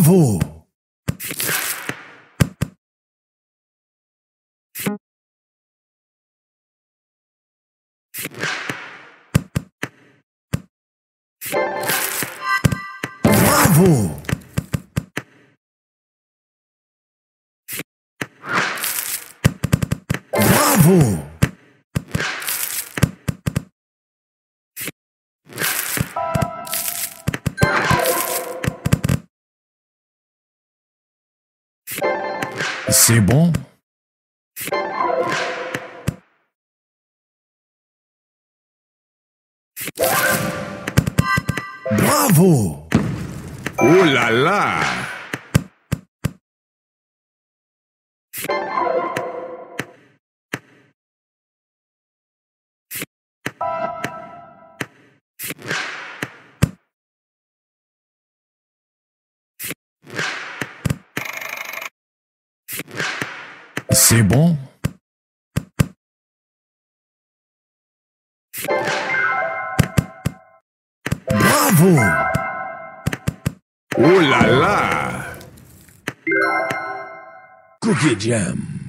Bravo! Bravo. Bravo. C'est bon. Bravo Oh là là. C'est bon? Bravo Oh là là Cookie Jam